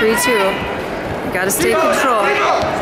3-2. Gotta stay control.